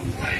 wrong way.